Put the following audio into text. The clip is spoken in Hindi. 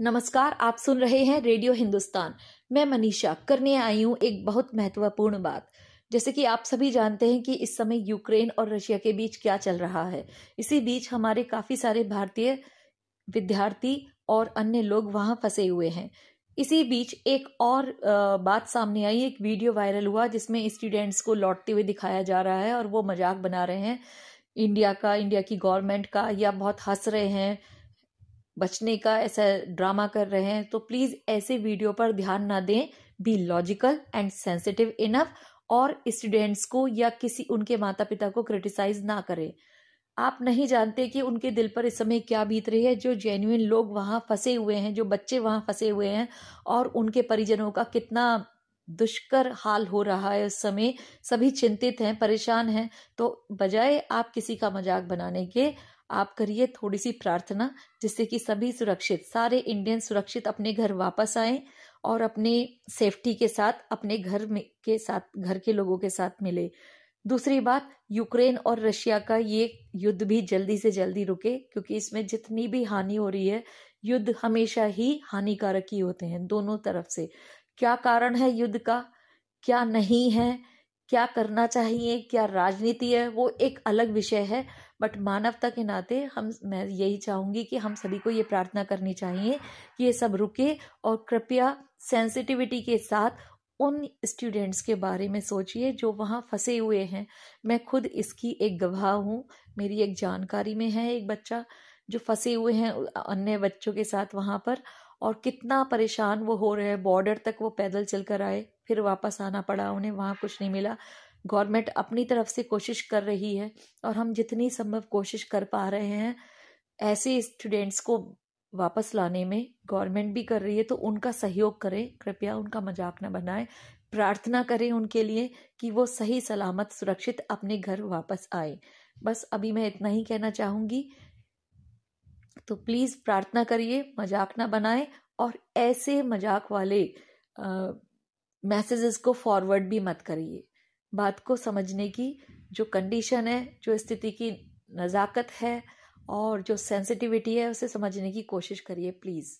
नमस्कार, आप सुन रहे हैं रेडियो हिंदुस्तान। मैं मनीषा करने आई हूँ एक बहुत महत्वपूर्ण बात। जैसे कि आप सभी जानते हैं कि इस समय यूक्रेन और रशिया के बीच क्या चल रहा है। इसी बीच हमारे काफ़ी सारे भारतीय विद्यार्थी और अन्य लोग वहाँ फंसे हुए हैं। इसी बीच एक और बात सामने आई, एक वीडियो वायरल हुआ जिसमें स्टूडेंट्स को लौटते हुए दिखाया जा रहा है और वो मज़ाक बना रहे हैं। इंडिया का, इंडिया की गवर्नमेंट का, या बहुत हंस रहे हैं। बचने का ऐसा ड्रामा कर रहे हैं तो प्लीज़ ऐसे वीडियो पर ध्यान ना दें। Be logical and sensitive enough और स्टूडेंट्स को या किसी उनके माता पिता को क्रिटिसाइज ना करें। आप नहीं जानते कि उनके दिल पर इस समय क्या बीत रही है, जो जेन्युइन लोग वहाँ फंसे हुए हैं, जो बच्चे वहाँ फंसे हुए हैं और उनके परिजनों का कितना दुष्कर हाल हो रहा है उस समय। सभी चिंतित हैं, परेशान हैं तो बजाय आप किसी का मज़ाक बनाने के आप करिए थोड़ी सी प्रार्थना जिससे कि सभी सुरक्षित, सारे इंडियन सुरक्षित अपने घर वापस आए और अपने सेफ्टी के साथ, अपने घर में के साथ, घर के लोगों के साथ मिले। दूसरी बात, यूक्रेन और रशिया का ये युद्ध भी जल्दी से जल्दी रुके क्योंकि इसमें जितनी भी हानि हो रही है, युद्ध हमेशा ही हानिकारक ही होते हैं, दोनों तरफ़ से। क्या कारण है युद्ध का? क्या नहीं है? क्या करना चाहिए, क्या राजनीति है, वो एक अलग विषय है। बट मानवता के नाते हम, मैं यही चाहूँगी कि हम सभी को ये प्रार्थना करनी चाहिए कि ये सब रुके और कृपया सेंसिटिविटी के साथ उन स्टूडेंट्स के बारे में सोचिए जो वहाँ फंसे हुए हैं। मैं खुद इसकी एक गवाह हूँ। मेरी एक जानकारी में है एक बच्चा। जो फंसे हुए हैं अन्य बच्चों के साथ वहाँ पर, और कितना परेशान वो हो रहे हैं। बॉर्डर तक वो पैदल चल कर आए, फिर वापस आना पड़ा, उन्हें वहाँ कुछ नहीं मिला। गवर्नमेंट अपनी तरफ़ से कोशिश कर रही है, और हम जितनी संभव कोशिश कर पा रहे हैं, ऐसे स्टूडेंट्स को वापस लाने में गवर्नमेंट भी कर रही है तो उनका सहयोग करें। कृपया उनका मज़ाक न बनाएँ। प्रार्थना करें उनके लिए कि वो सही सलामत, सुरक्षित अपने घर वापस आए। बस अभी मैं इतना ही कहना चाहूँगी। तो प्लीज़ प्रार्थना करिए, मज़ाक ना बनाएँ और ऐसे मज़ाक वाले मैसेजेस को फॉरवर्ड भी मत करिए। बात को समझने की जो कंडीशन है, जो स्थिति की नज़ाकत है और जो सेंसिटिविटी है, उसे समझने की कोशिश करिए प्लीज़